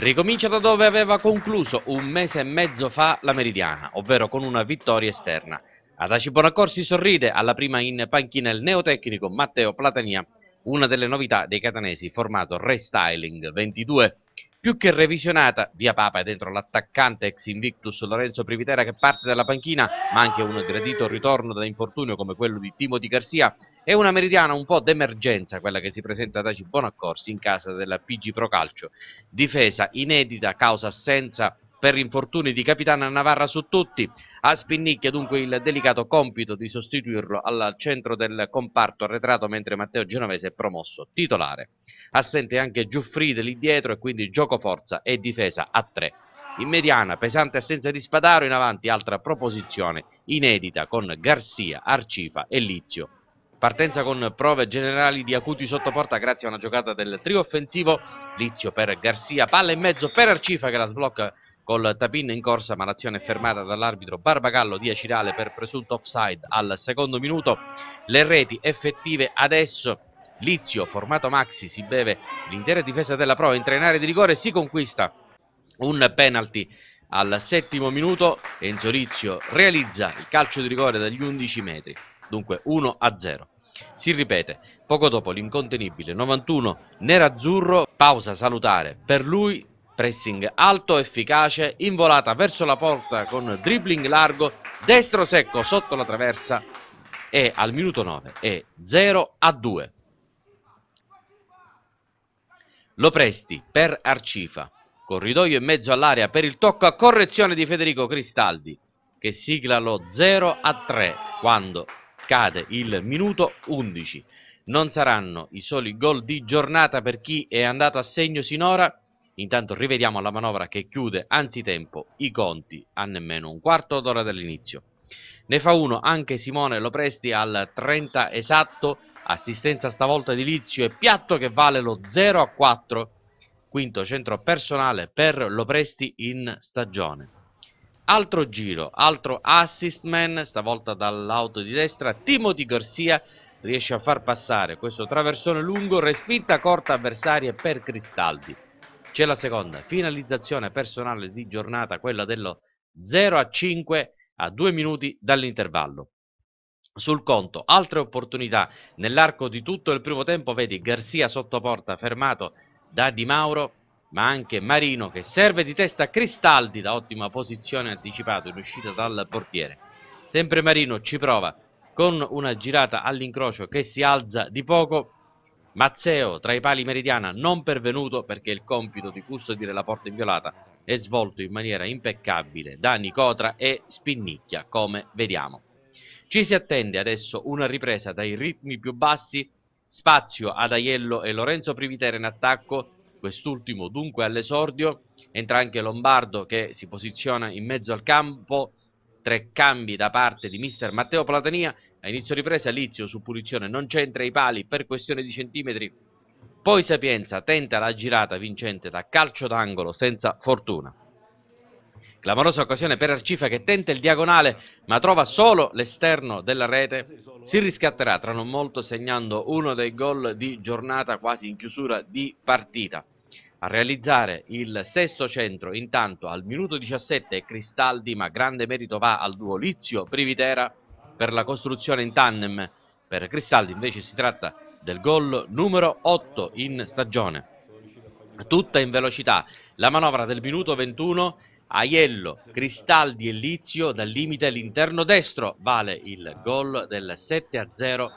Ricomincia da dove aveva concluso un mese e mezzo fa la Meridiana, ovvero con una vittoria esterna. Ad Aci Bonaccorsi sorride alla prima in panchina il neotecnico Matteo Platania, una delle novità dei catanesi formato Restyling 22 più che revisionata, via Papa è dentro l'attaccante ex Invictus Lorenzo Privitera che parte dalla panchina, ma anche un gradito ritorno da infortunio come quello di Timothy Garcia e una meridiana un po' d'emergenza, quella che si presenta da Cibonaccorsi in casa della PG Pro Calcio. Difesa inedita, causa assenza per infortuni di Capitana Navarra su tutti, a Spinnicchia dunque il delicato compito di sostituirlo al centro del comparto arretrato mentre Matteo Genovese è promosso titolare. Assente anche Giuffride lì dietro e quindi gioco forza e difesa a tre. In mediana, pesante assenza di Spadaro, in avanti altra proposizione inedita con Garcia, Arcifa e Lizio. Partenza con prove generali di acuti sotto porta grazie a una giocata del trio offensivo. Lizio per Garcia, palla in mezzo per Arcifa che la sblocca col tapin in corsa ma l'azione è fermata dall'arbitro Barbagallo di Acirale per presunto offside al secondo minuto. Le reti effettive adesso Lizio, formato Maxi, si beve l'intera difesa della Pro, entra in area di rigore si conquista un penalty al settimo minuto. Enzo Lizio realizza il calcio di rigore dagli 11 metri, dunque 1 a 0. Si ripete, poco dopo l'incontenibile 91 nerazzurro, pausa salutare. Per lui pressing alto, efficace, involata verso la porta con dribbling largo, destro secco sotto la traversa e al minuto 9 è 0 a 2. Lo presti per Arcifa, corridoio in mezzo all'area per il tocco a correzione di Federico Cristaldi che sigla lo 0 a 3 quando cade il minuto 11. Non saranno i soli gol di giornata per chi è andato a segno sinora, Intanto rivediamo la manovra che chiude anzitempo i conti a nemmeno un quarto d'ora dall'inizio. Ne fa uno anche Simone Lopresti al 30 esatto, assistenza stavolta di Lizio e piatto che vale lo 0 a 4, quinto centro personale per Lopresti in stagione. Altro giro, altro assist man, stavolta dall'auto di destra, Timothy Garcia riesce a far passare questo traversone lungo, respinta corta avversaria per Cristaldi. C'è la seconda, finalizzazione personale di giornata, quella dello 0 a 5 a 2 minuti dall'intervallo. Sul conto, altre opportunità nell'arco di tutto il primo tempo, vedi Garzia sotto porta fermato da Di Mauro, ma anche Marino che serve di testa a Cristaldi da ottima posizione anticipato in uscita dal portiere. Sempre Marino ci prova con una girata all'incrocio che si alza di poco Mazzeo tra i pali meridiana non pervenuto perché il compito di custodire la porta inviolata è svolto in maniera impeccabile da Nicotra e Spinnicchia, come vediamo. Ci si attende adesso una ripresa dai ritmi più bassi, spazio ad Aiello e Lorenzo Privitera in attacco, quest'ultimo dunque all'esordio, entra anche Lombardo che si posiziona in mezzo al campo, tre cambi da parte di mister Matteo Platania a inizio ripresa Lizio su punizione non c'entra i pali per questione di centimetri. Poi Sapienza tenta la girata vincente da calcio d'angolo senza fortuna. Clamorosa occasione per Arcifa che tenta il diagonale ma trova solo l'esterno della rete. Si riscatterà tra non molto segnando uno dei gol di giornata quasi in chiusura di partita. A realizzare il sesto centro intanto al minuto 17 è Cristaldi ma grande merito va al duo Lizio-Privitera per la costruzione in tandem. Per Cristaldi invece si tratta del gol numero 8 in stagione. Tutta in velocità. La manovra del minuto 21 Aiello, Cristaldi e Lizio dal limite all'interno destro vale il gol del 7 a 0.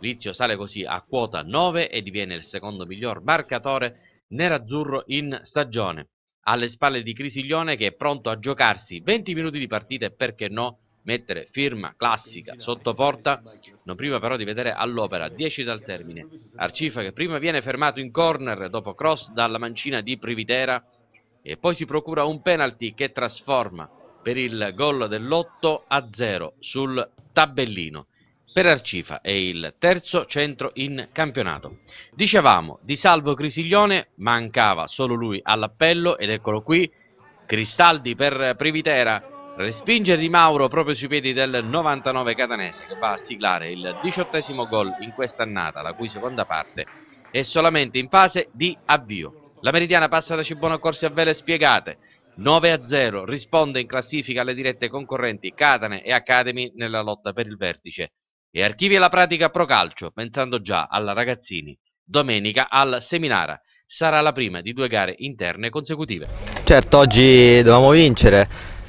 Lizio sale così a quota 9 e diviene il secondo miglior marcatore nerazzurro in stagione. Alle spalle di Crisiglione che è pronto a giocarsi 20 minuti di partita e perché no mettere firma classica sotto porta, non prima però di vedere all'opera 10 dal termine. Arcifa che prima viene fermato in corner dopo cross dalla mancina di Privitera e poi si procura un penalty che trasforma per il gol dell'8 a 0 sul tabellino. Per Arcifa è il terzo centro in campionato. Dicevamo di Salvo Crisiglione, mancava solo lui all'appello ed eccolo qui, Cristaldi per Privitera Respinge Di Mauro proprio sui piedi del 99 catanese che va a siglare il diciottesimo gol in quest'annata, la cui seconda parte è solamente in fase di avvio. La Meridiana passa da Cibona Corsi a Vele spiegate. 9 a 0 risponde in classifica alle dirette concorrenti Catane e Academy nella lotta per il vertice. E archivia la pratica pro calcio pensando già alla ragazzini. Domenica al Seminara. Sarà la prima di due gare interne consecutive. Certo oggi dovevamo vincere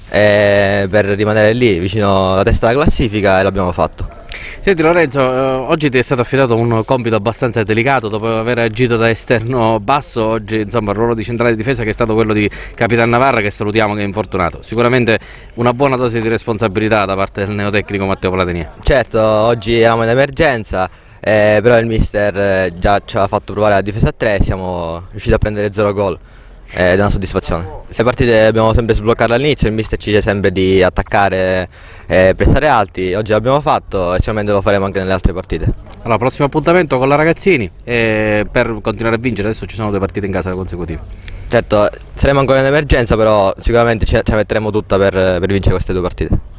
eh, per rimanere lì vicino alla testa della classifica e l'abbiamo fatto Senti Lorenzo, eh, oggi ti è stato affidato un compito abbastanza delicato dopo aver agito da esterno basso, oggi insomma il ruolo di centrale di difesa che è stato quello di Capitan Navarra che salutiamo che è infortunato. Sicuramente una buona dose di responsabilità da parte del neotecnico Matteo Platenia. Certo, oggi eravamo in emergenza, eh, però il mister eh, già ci ha fatto provare la difesa a 3 siamo riusciti a prendere 0 gol è una soddisfazione. Queste partite dobbiamo sempre sbloccarle all'inizio, il mister ci dice sempre di attaccare e prestare alti, oggi l'abbiamo fatto e sicuramente lo faremo anche nelle altre partite. Allora, prossimo appuntamento con la ragazzini e per continuare a vincere adesso ci sono due partite in casa consecutive. Certo, saremo ancora in emergenza però sicuramente ce la metteremo tutta per, per vincere queste due partite.